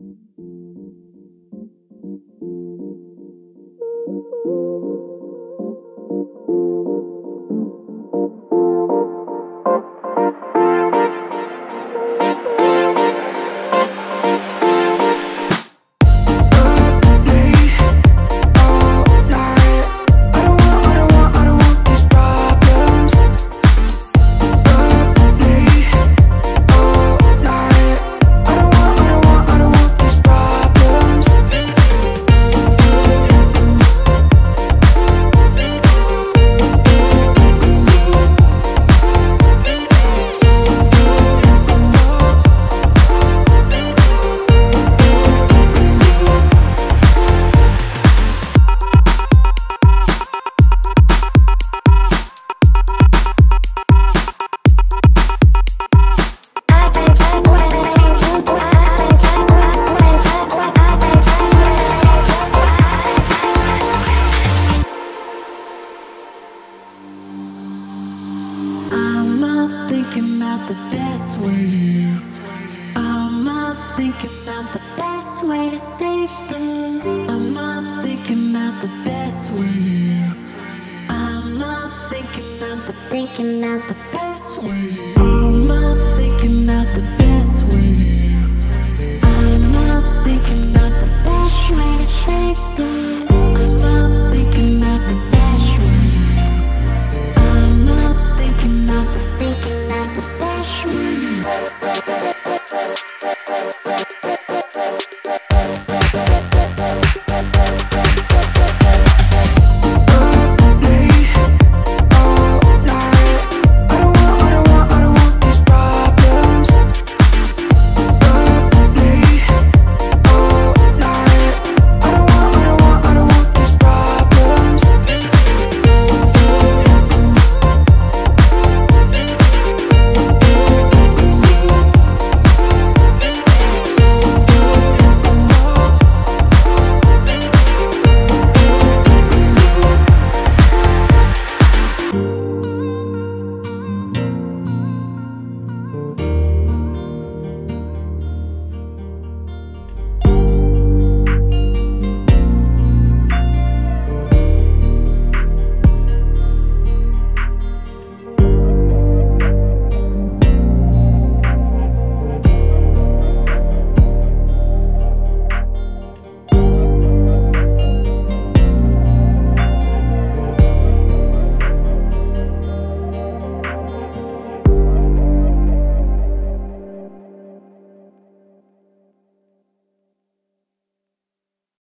I'm up thinking about the best way. I'm up thinking about the best way to save them. I'm up thinking about the best way. I'm up thinking about the thinking about the